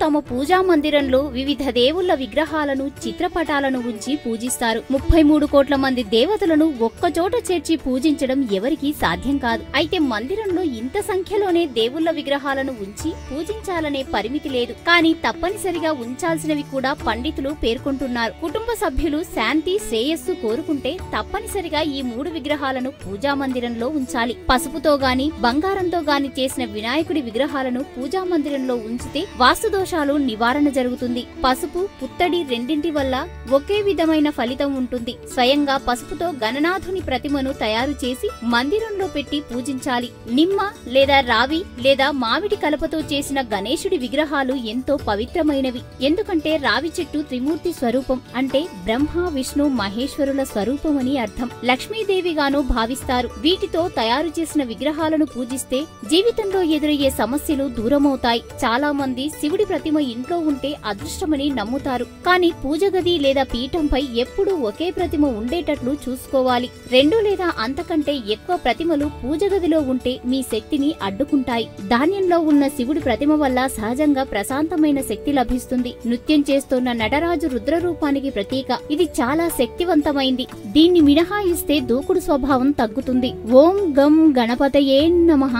తమ పూజా మందిరంలో వివిధ దేవుళ్ళ విగ్రహాలను చిత్రపటాలను ఉంచి పూజిస్తారు. ముప్పై మూడు కోట్ల మంది దేవతలను ఒక్కచోట చేర్చి పూజించడం ఎవరికీ సాధ్యం కాదు. అయితే మందిరంలో ఇంత సంఖ్యలోనే దేవుళ్ళ విగ్రహాలను ఉంచి పూజించాలనే పరిమితి లేదు. కానీ తప్పనిసరిగా ఉంచాల్సినవి కూడా పండితులు పేర్కొంటున్నారు. కుటుంబ సభ్యులు శాంతి శ్రేయస్సు కోరుకుంటే తప్పనిసరిగా ఈ మూడు విగ్రహాలను పూజా మందిరంలో ఉంచాలి. పసుపుతో గాని బంగారంతో గాని చేసిన వినాయకుడి విగ్రహాలను పూజా మందిరంలో ఉంచితే వాస్తు దోషాలు నివారణ జరుగుతుంది. పసుపు పుత్తడి రెండింటి వల్ల ఒకే విధమైన ఫలితం ఉంటుంది. స్వయంగా పసుపుతో గణనాథుని ప్రతిమను తయారు చేసి మందిరంలో పెట్టి పూజించాలి. నిమ్మ లేదా రావి లేదా మామిడి కలపతో చేసిన గణేశుడి విగ్రహాలు ఎంతో పవిత్రమైనవి. ఎందుకంటే రావి చెట్టు త్రిమూర్తి స్వరూపం అంటే బ్రహ్మ విష్ణు మహేశ్వరుల స్వరూపమని అర్థం. లక్ష్మీదేవిగాను భావిస్తారు. వీటితో తయారు చేసిన విగ్రహాలను పూజిస్తే జీవితంలో ఎదురయ్యే సమస్యలు దూరమవుతాయి. చాలా మంది శివుడి ప్రతిమ ఇంట్లో ఉంటే అదృష్టమని నమ్ముతారు. కానీ పూజ గది లేదా పీఠంపై ఎప్పుడూ ఒకే ప్రతిమ ఉండేటట్లు చూసుకోవాలి. రెండు లేదా అంతకంటే ఎక్కువ ప్రతిమలు పూజ గదిలో ఉంటే మీ శక్తిని అడ్డుకుంటాయి. ధాన్యంలో ఉన్న శివుడి ప్రతిమ వల్ల సహజంగా ప్రశాంతమైన శక్తి లభిస్తుంది. నృత్యం చేస్తున్న నటరాజు రుద్రరూపానికి ప్రతీక. ఇది చాలా శక్తివంతమైంది. దీన్ని మినహాయిస్తే దూకుడు స్వభావం తగ్గుతుంది. ఓం గం గణపతయే నమః.